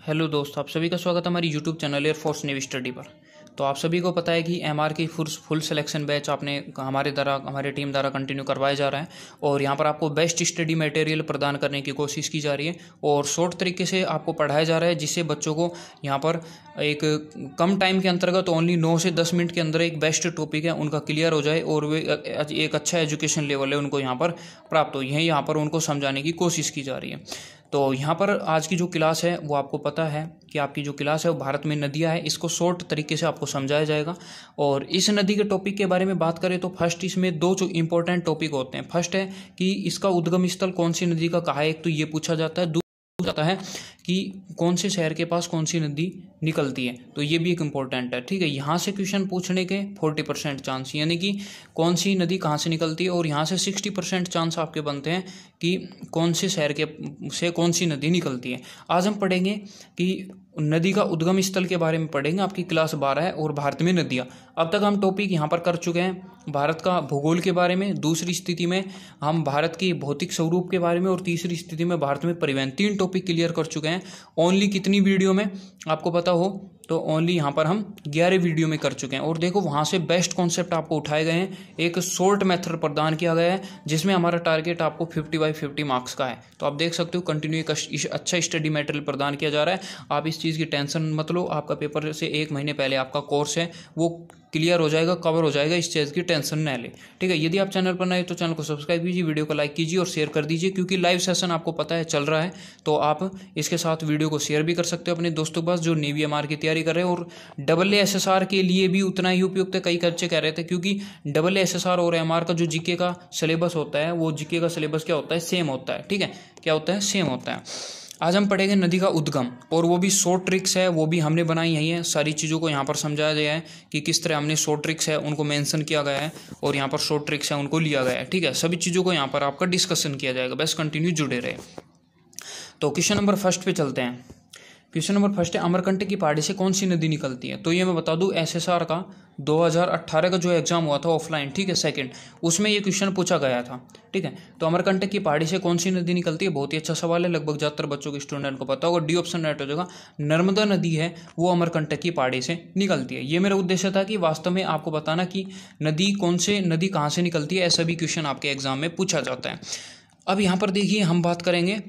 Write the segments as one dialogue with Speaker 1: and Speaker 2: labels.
Speaker 1: Hello दोस्त, आप सभी का स्वागत है हमारी YouTube channel air force navy study पर। तो आप सभी को पता है कि एम आर की फुल फुल सिलेक्शन बैच आपने हमारे द्वारा, हमारे टीम द्वारा कंटिन्यू करवाया जा रहा है और यहाँ पर आपको बेस्ट स्टडी मटेरियल प्रदान करने की कोशिश की जा रही है और शॉर्ट तरीके से आपको पढ़ाया जा रहा है जिससे बच्चों को यहाँ पर एक कम टाइम के अंतर्गत ओनली नौ से दस मिनट के अंदर एक बेस्ट टॉपिक है, उनका क्लियर हो जाए और वे एक अच्छा एजुकेशन लेवल है उनको यहाँ पर प्राप्त हो, यही यहाँ पर उनको समझाने की कोशिश की जा रही है। तो यहाँ पर आज की जो क्लास है, वो आपको पता है कि आपकी जो क्लास है, वो भारत में नदियाँ है। इसको शॉर्ट तरीके से आपको समझाया जाएगा। और इस नदी के टॉपिक के बारे में बात करें तो फ़र्स्ट इसमें दो जो इंपॉर्टेंट टॉपिक होते हैं। फ़र्स्ट है कि इसका उद्गम स्थल कौन सी नदी का कहा है? एक तो ये पूछा जाता है। जाता है कि कौन से शहर के पास कौन सी नदी निकलती है। तो ये भी एक इम्पोर्टेंट है, ठीक है? यहाँ से क्वेश्चन पूछने के फोर्टी परसेंट चांस यानी कि कौन सी नदी कहाँ से निकलती है और यहाँ से सिक्सटी परसेंट चांस आपके बनते हैं कि कौन से शहर के से कौन सी नदी निकलती है। आज हम पढ़ेंगे कि नदी का उद्गम स्थल के बारे में पढ़ेंगे। आपकी क्लास बारह है और भारत में नदियाँ। अब तक हम टॉपिक यहाँ पर कर चुके हैं भारत का भूगोल के बारे में, दूसरी स्थिति में हम भारत के भौतिक स्वरूप के बारे में और तीसरी स्थिति में भारत में परिवहन। तीन टॉपिक क्लियर कर चुके हैं। ओनली कितनी वीडियो में आपको पता हो? तो ओनली यहाँ पर हम ग्यारह वीडियो में कर चुके हैं। और देखो, वहाँ से बेस्ट कॉन्सेप्ट आपको उठाए गए हैं। एक शॉर्ट मेथड प्रदान किया गया है, जिसमें हमारा टारगेट आपको फिफ्टी बाई फिफ्टी मार्क्स का है। तो आप देख सकते हो कंटिन्यू एक अच्छा स्टडी मटेरियल प्रदान किया जा रहा है। आप इस चीज़ की टेंशन मत लो। आपका पेपर से एक महीने पहले आपका कोर्स है। वो क्लियर हो जाएगा कवर हो जाएगा इस चीज़ की टेंशन न ले। ठीक है, यदि आप चैनल पर नए तो चैनल को सब्सक्राइब कीजिए वीडियो को लाइक कीजिए और शेयर कर दीजिए, क्योंकि लाइव सेशन आपको पता है चल रहा है तो आप इसके साथ वीडियो को शेयर भी कर सकते हो अपने दोस्तों के पास जो नेवी एम की तैयारी कर रहे हैं। और डबल एस एस आर के लिए भी उतना ही उपयुक्त है, कई बच्चे कह रहे थे, क्योंकि डबल एस एस आर और एम आर का जो जीके का सिलेबस होता है, वो जीके का सिलेबस क्या होता है? सेम होता है। ठीक है, क्या होता है? सेम होता है। आज हम पढ़ेंगे नदी का उद्गम, और वो भी शॉर्ट ट्रिक्स है, वो भी हमने बनाई है सारी चीज़ों को यहाँ पर समझाया गया है कि किस तरह हमने शॉर्ट ट्रिक्स है, उनको मेंशन किया गया है, और यहाँ पर शॉर्ट ट्रिक्स है, उनको लिया गया है, ठीक है? सभी चीज़ों को यहाँ पर आपका डिस्कशन किया जाएगा, बस कंटिन्यू जुड़े रहे। तो क्वेश्चन नंबर फ़र्स्ट पे चलते हैं। क्वेश्चन नंबर फ़र्स्ट है, अमरकंटक की पहाड़ी से कौन सी नदी निकलती है? तो ये मैं बता दूँ एसएसआर का 2018 का जो एग्ज़ाम हुआ था ऑफलाइन ठीक है सेकंड उसमें ये क्वेश्चन पूछा गया था, ठीक है? तो अमरकंटक की पहाड़ी से कौन सी नदी निकलती है? बहुत ही अच्छा सवाल है, लगभग ज़्यादातर बच्चों के स्टूडेंट को पता होगा डी ऑप्शन राइट हो जाएगा। नर्मदा नदी है, वो अमरकंटक की पहाड़ी से निकलती है। ये मेरा उद्देश्य था कि वास्तव में आपको बताना कि नदी कौन से, नदी कहाँ से निकलती है, ऐसा भी क्वेश्चन आपके एग्ज़ाम में पूछा जाता है। अब यहाँ पर देखिए, हम बात करेंगे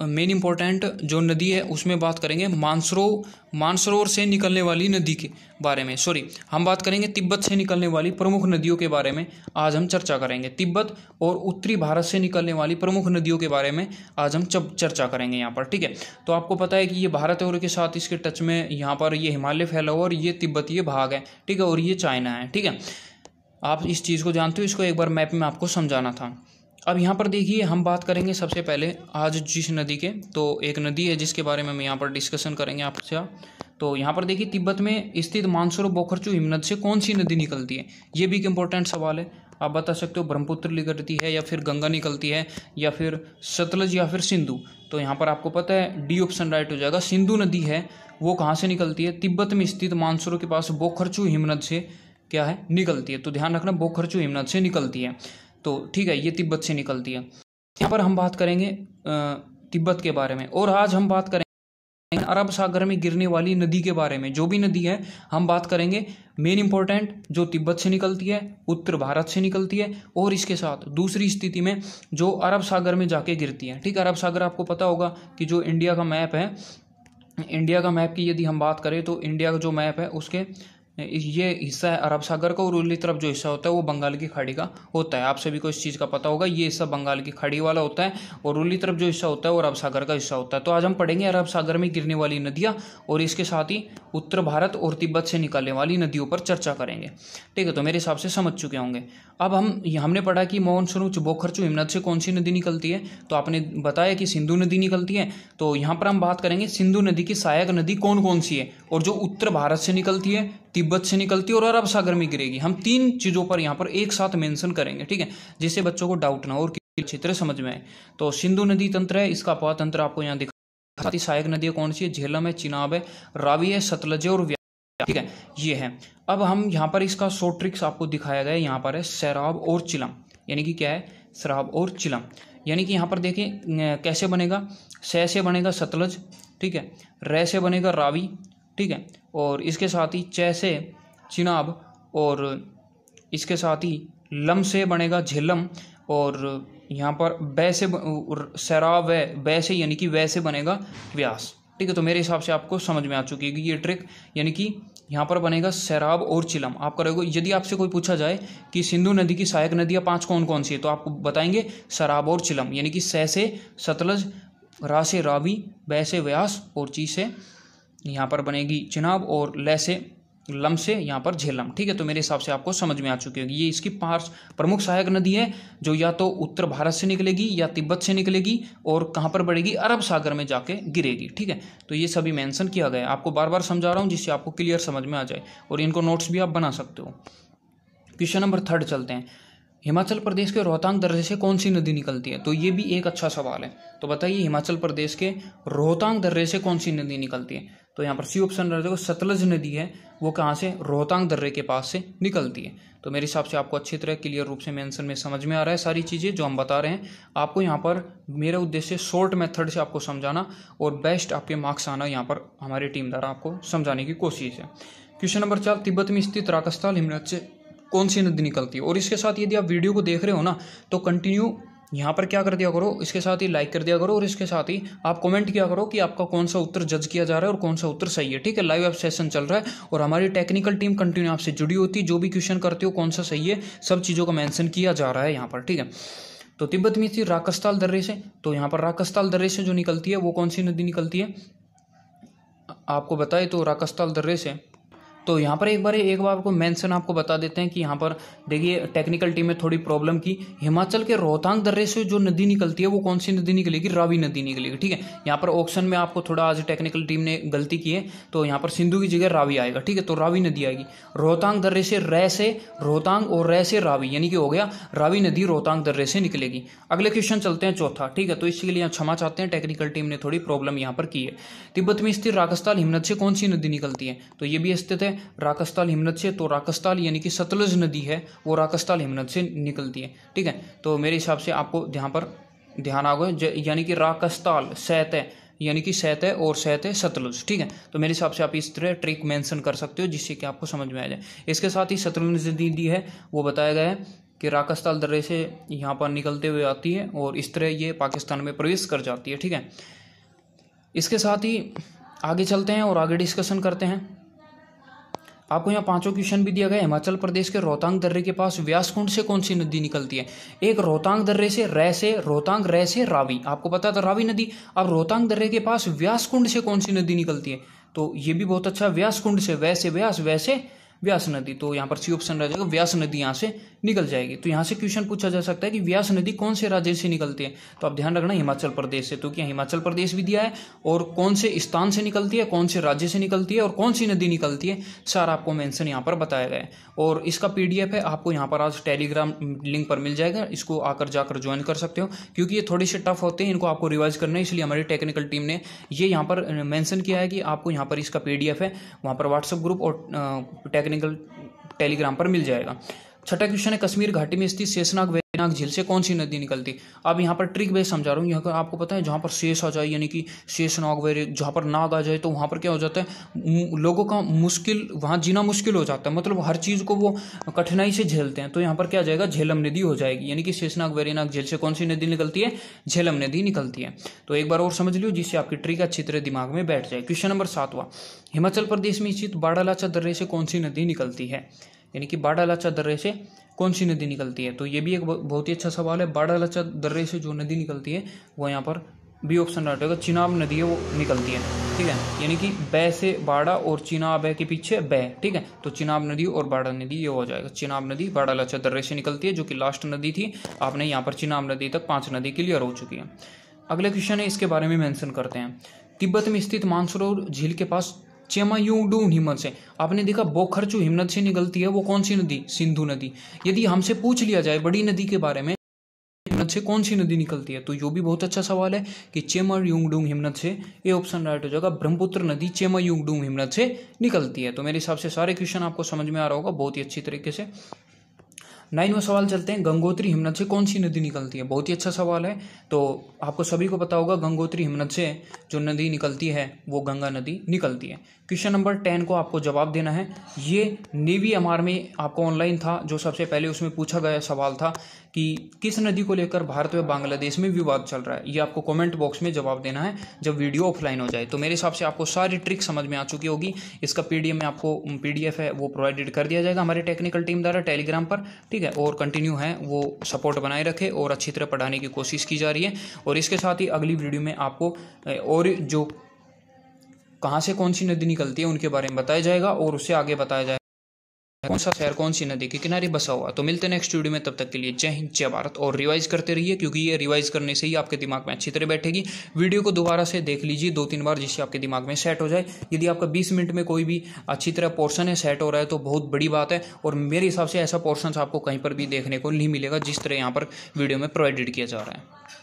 Speaker 1: मेन इंपॉर्टेंट जो नदी है, उसमें बात करेंगे मानसरो मानसरोवर से निकलने वाली नदी के बारे में। सॉरी हम बात करेंगे तिब्बत से निकलने वाली प्रमुख नदियों के बारे में। आज हम चर्चा करेंगे तिब्बत और उत्तरी भारत से निकलने वाली प्रमुख नदियों के बारे में। आज हम चर्चा करेंगे यहाँ पर, ठीक है? तो आपको पता है कि ये भारत और के साथ इसके टच में यहाँ पर ये हिमालय फैला हुआ और ये तिब्बतीय भाग है, ठीक है? और ये चाइना है, ठीक है? आप इस चीज़ को जानते हो, इसको एक बार मैप में आपको समझाना था। अब यहाँ पर देखिए, हम बात करेंगे सबसे पहले आज जिस नदी के तो एक नदी है जिसके बारे में हम यहाँ पर डिस्कशन करेंगे आपसे। तो यहाँ पर देखिए, तिब्बत में स्थित मानसरो बोखरचू हिमनद से कौन सी नदी निकलती है? ये भी एक इम्पोर्टेंट सवाल है। आप बता सकते हो, ब्रह्मपुत्र निकलती है या फिर गंगा निकलती है या फिर सतलज या फिर सिंधु। तो यहाँ पर आपको पता है डी ऑप्शन राइट हो जाएगा। सिंधु नदी है, वो कहाँ से निकलती है? तिब्बत में स्थित मानसरों के पास बोखरचू हिमनद से क्या है? निकलती है। तो ध्यान रखना, बोखरचू हिमनद से निकलती है। तो ठीक है, ये तिब्बत से निकलती है। यहाँ पर हम बात करेंगे तिब्बत के बारे में। और आज हम बात करेंगे अरब सागर में गिरने वाली नदी के बारे में। जो भी नदी है, हम बात करेंगे। मेन इंपॉर्टेंट जो तिब्बत से निकलती है, उत्तर भारत से निकलती है, और इसके साथ दूसरी स्थिति में जो अरब सागर में जाके गिरती है। ठीक अरब सागर आपको पता होगा कि जो इंडिया का मैप है इंडिया का मैप की यदि हम बात करें तो इंडिया का जो मैप है, उसके ये हिस्सा है अरब सागर का और उर्ली तरफ़ जो हिस्सा होता है वो बंगाल की खाड़ी का होता है। आप सभी को इस चीज़ का पता होगा, ये हिस्सा बंगाल की खाड़ी वाला होता है और उर्ली तरफ़ जो हिस्सा होता है वो अरब सागर का हिस्सा होता है। तो आज हम पढ़ेंगे अरब सागर में गिरने वाली नदियाँ और इसके साथ ही उत्तर भारत और तिब्बत से निकलने वाली नदियों पर चर्चा करेंगे। ठीक है तो मेरे हिसाब से समझ चुके होंगे। अब हम, हमने पढ़ा कि मोहन स्वरूप बोखरचू हिमनद से कौन सी नदी निकलती है? तो आपने बताया कि सिंधु नदी निकलती है। तो यहाँ पर हम बात करेंगे सिंधु नदी की सहायक नदी कौन कौन सी है और जो उत्तर भारत से निकलती है? तिब्बत से निकलती है और अरब सागर में गिरेगी। हम तीन चीज़ों पर यहाँ पर एक साथ मेंशन करेंगे, ठीक है? जिससे बच्चों को डाउट ना हो और अच्छी तरह समझ में आए। तो सिंधु नदी तंत्र है, इसका अपवा तंत्र आपको यहाँ दिखा सहायक नदियाँ कौन सी है? झेलम है, चिनाब है, रावी है, सतलज और ठीक है, ये है। अब हम यहाँ पर इसका शॉर्ट ट्रिक्स आपको दिखाया गया यहाँ पर है सैराब और चिलम। यानी कि क्या है? शराब और चिलम। यानी कि यहाँ पर देखें कैसे बनेगा? सै से बनेगा सतलज, ठीक है? रे से बनेगा रावी ठीक है? और इसके साथ ही च से चिनाब और इसके साथ ही लम से बनेगा झेलम और यहाँ पर बै से सराब व बै से यानी कि वै से बनेगा व्यास। ठीक है? तो मेरे हिसाब से आपको समझ में आ चुकी है ये ट्रिक यानी कि यहाँ पर बनेगा सैराब और चिलम। आप करोगे, यदि आपसे कोई पूछा जाए कि सिंधु नदी की सहायक नदियाँ पाँच कौन कौन सी है तो आपको बताएँगे सराब और चिलम। यानी कि सै से सतलज, रा से रावी, बै से व्यास और ची से यहाँ पर बनेगी चिनाब और लै से लम से यहाँ पर झेलम। ठीक है तो मेरे हिसाब से आपको समझ में आ चुकी होगी। ये इसकी पाँच प्रमुख सहायक नदी है, जो या तो उत्तर भारत से निकलेगी या तिब्बत से निकलेगी और कहाँ पर बढ़ेगी? अरब सागर में जाके गिरेगी। ठीक है तो ये सभी मेंशन किया गया है। आपको बार बार समझा रहा हूँ, जिससे आपको क्लियर समझ में आ जाए और इनको नोट्स भी आप बना सकते हो। क्वेश्चन नंबर थर्ड चलते हैं। हिमाचल प्रदेश के रोहतांग दर्रे से कौन सी नदी निकलती है? तो ये भी एक अच्छा सवाल है। तो बताइए, हिमाचल प्रदेश के रोहतांग दर्रे से कौन सी नदी निकलती है? तो यहाँ पर सी ऑप्शन रह देखो, सतलज नदी है, वो कहाँ से? रोहतांग दर्रे के पास से निकलती है। तो मेरे हिसाब से आपको अच्छी तरह क्लियर रूप से मेंशन में समझ में आ रहा है सारी चीज़ें जो हम बता रहे हैं। आपको यहाँ पर मेरा उद्देश्य शॉर्ट मेथड से आपको समझाना और बेस्ट आपके मार्क्स आना यहाँ पर हमारी टीम द्वारा आपको समझाने की कोशिश है। क्वेश्चन नंबर चार, तिब्बत में स्थित राकस्थाल हिमनद से कौन सी नदी निकलती है? और इसके साथ यदि आप वीडियो को देख रहे हो ना तो कंटिन्यू यहाँ पर क्या कर दिया करो? इसके साथ ही लाइक कर दिया करो और इसके साथ ही आप कमेंट किया करो कि आपका कौन सा उत्तर जज किया जा रहा है और कौन सा उत्तर सही है। ठीक है? लाइव ऐप सेशन चल रहा है और हमारी टेक्निकल टीम कंटिन्यू आपसे जुड़ी होती है। जो भी क्वेश्चन करते हो, कौन सा सही है, सब चीज़ों का मैंसन किया जा रहा है यहाँ पर। ठीक है? तो तिब्बत में थी राकस्ताल दर्रे से। तो यहाँ पर राकस्ताल दर्रे से जो निकलती है, वो कौन सी नदी निकलती है? आपको बताए तो राकस्ताल दर्रे से तो यहाँ पर एक बार एक बार आपको मेंशन आपको बता देते हैं कि यहाँ पर देखिए टेक्निकल टीम में थोड़ी प्रॉब्लम की। हिमाचल के रोहतांग दर्रे से जो नदी निकलती है, वो कौन सी नदी निकलेगी? रावी नदी निकलेगी, ठीक है? यहाँ पर ऑप्शन में आपको थोड़ा आज टेक्निकल टीम ने गलती की है तो यहाँ पर सिंधु की जगह रावी आएगा, ठीक है? तो रावी नदी आएगी। रोहतांग दर्रे से रै से रोहतांग और रै से रावी, यानी कि हो गया, रावी नदी रोहतांग दर्रे से निकलेगी। अगले क्वेश्चन चलते हैं चौथा, ठीक है? तो इसके लिए क्षमा चाहते हैं टेक्निकल टीम ने थोड़ी प्रॉब्लम यहाँ पर की है। तिब्बत में स्थित राकस्ताल हिमनद से कौन सी नदी निकलती है? तो ये भी स्थित है। राकस्ताल हिमनद से तो राकस्ताल यानी कि सतलज नदी है, वो राकस्ताल हिमनद से निकलती है, ठीक है? तो मेरे हिसाब से आपको यहाँ पर ध्यान आ गए यानी कि राकस्ताल, सैत यानी कि सैत है और सैत है सतलुज, ठीक है? तो मेरे हिसाब से आप इस तरह ट्रिक मेंशन कर सकते हो, जिससे कि आपको समझ में आ जाए। इसके साथ ही सतलुज नदी है, वो बताया गया है कि राकस्ताल दर्रे से यहाँ पर निकलते हुए आती है और इस तरह ये पाकिस्तान में प्रवेश कर जाती है, ठीक है? इसके साथ ही आगे चलते हैं और आगे डिस्कशन करते हैं। आपको यहाँ पाँचों क्वेश्चन भी दिया गया हिमाचल प्रदेश के रोहतांग दर्रे के पास व्यासकुंड से कौन सी नदी निकलती है? एक रोहतांग दर्रे से, रै से, रोहतांग रह से, रावी। आपको पता था रावी नदी? अब रोहतांग दर्रे के पास व्यासकुंड से कौन सी नदी निकलती है? तो ये भी बहुत अच्छा व्यासकुंड से वैसे व्यास वैसे व्यास नदी तो यहाँ पर सी ऑप्शन रह जाएगा, व्यास नदी यहाँ से निकल जाएगी। तो यहाँ से क्वेश्चन पूछा जा सकता है कि व्यास नदी कौन से राज्य से निकलती है? तो आप ध्यान रखना, हिमाचल प्रदेश से। तो क्या हिमाचल प्रदेश भी दिया है? और कौन से स्थान से निकलती है, कौन से राज्य से निकलती है, और कौन सी नदी निकलती है? सारा आपको मेंशन यहाँ पर बताया गया है। और इसका पीडीएफ है, आपको यहाँ पर आज टेलीग्राम लिंक पर मिल जाएगा, इसको आकर जाकर ज्वाइन कर सकते हो, क्योंकि ये थोड़े से टफ होते हैं, इनको आपको रिवाइज करना है, इसलिए हमारी टेक्निकल टीम ने ये यहाँ पर मैंशन किया है कि आपको यहाँ पर इसका पीडीएफ है, वहाँ पर व्हाट्सअप ग्रुप और टेलीग्राम पर मिल जाएगा। छठा क्वेश्चन है कश्मीर घाटी में स्थित शेषनाग वेनाग झील से कौन सी नदी निकलती? अब यहाँ पर ट्रिक बेस समझा रहा हूँ। यहाँ पर आपको पता है, जहाँ पर शेष आ जाए, यानी कि शेषनाग वे जहाँ पर नाग आ जाए तो वहाँ पर क्या हो जाता है? लोगों का मुश्किल, वहाँ जीना मुश्किल हो जाता है। मतलब हर चीज़ को वो कठिनाई से झेलते हैं। तो यहाँ पर क्या आ जाएगा? झेलम नदी हो जाएगी। यानी कि शेषनाग वेरीनाग झील से कौन सी नदी निकलती है? झेलम नदी निकलती है। तो एक बार और समझ लियो, जिससे आपकी ट्रिक अच्छी तरह दिमाग में बैठ जाए। क्वेश्चन नंबर सातवा। हिमाचल प्रदेश में स्थित बाड़ालाचा दर्रे से कौन सी नदी निकलती है? यानी कि बाड़ा लाचा दर्रे से कौन सी नदी निकलती है? तो ये भी एक बहुत ही अच्छा सवाल है। बाड़ा लाचा दर्रे से जो नदी निकलती है, वो यहाँ पर बी ऑप्शन राइट होगा चिनाब नदी है, वो निकलती है। ठीक है? यानी कि बै से बाड़ा और चिनाब है के पीछे बै। ठीक है? तो चिनाब नदी और बाड़ा नदी ये हो जाएगा। चिनाब नदी बाड़ा लाचा दर्रे से निकलती है, जो कि लास्ट नदी थी। आपने यहाँ पर चिनाब नदी तक पाँच नदी क्लियर हो चुकी है। अगले क्वेश्चन है, इसके बारे में मेंशन करते हैं। तिब्बत में स्थित मानसरोवर झील के पास चेमायूडू हिम्मत से। आपने देखा बोखरचू हिम्मत से निकलती है, वो कौन सी नदी? सिंधु नदी। यदि हमसे पूछ लिया जाए बड़ी नदी के बारे में, हिम्मत से कौन सी नदी निकलती है तो यो भी बहुत अच्छा सवाल है कि चेमर युंगडूंग हिम्मत से ये ऑप्शन राइट हो जाएगा। ब्रह्मपुत्र नदी चेमर युंगडूंग हिम्मत से निकलती है। तो मेरे हिसाब से सारे क्वेश्चन आपको समझ में आ रहा होगा, बहुत ही अच्छी तरीके से। नाइनवा सवाल चलते हैं, गंगोत्री हिमनद से कौन सी नदी निकलती है? बहुत ही अच्छा सवाल है। तो आपको सभी को पता होगा, गंगोत्री हिमनद से जो नदी निकलती है, वो गंगा नदी निकलती है। क्वेश्चन नंबर टेन को आपको जवाब देना है। ये नेवी एम में आपको ऑनलाइन था, जो सबसे पहले उसमें पूछा गया सवाल था कि किस नदी को लेकर भारत व बांग्लादेश में विवाद चल रहा है। ये आपको कमेंट बॉक्स में जवाब देना है, जब वीडियो ऑफलाइन हो जाए। तो मेरे हिसाब से आपको सारी ट्रिक समझ में आ चुकी होगी। इसका पीडीएफ में आपको पीडीएफ है, वो प्रोवाइडेड कर दिया जाएगा हमारे टेक्निकल टीम द्वारा टेलीग्राम पर, ठीक है? और कंटिन्यू है, वो सपोर्ट बनाए रखे और अच्छी तरह पढ़ाने की कोशिश की जा रही है। और इसके साथ ही अगली वीडियो में आपको और जो कहाँ से कौन सी नदी निकलती है उनके बारे में बताया जाएगा और उससे आगे बताया जाएगा। कौन सा शहर, कौन सी नदी के किनारे बसा हुआ? तो मिलते हैं नेक्स्ट वीडियो में, तब तक के लिए जय हिंद, जय भारत और रिवाइज करते रहिए, क्योंकि ये रिवाइज करने से ही आपके दिमाग में अच्छी तरह बैठेगी। वीडियो को दोबारा से देख लीजिए दो तीन बार, जिससे आपके दिमाग में सेट हो जाए। यदि आपका बीस मिनट में कोई भी अच्छी तरह पोर्सन है सेट हो रहा है तो बहुत बड़ी बात है और मेरे हिसाब से ऐसा पोर्सन आपको कहीं पर भी देखने को नहीं मिलेगा, जिस तरह यहाँ पर वीडियो में प्रोवाइडेड किया जा रहा है।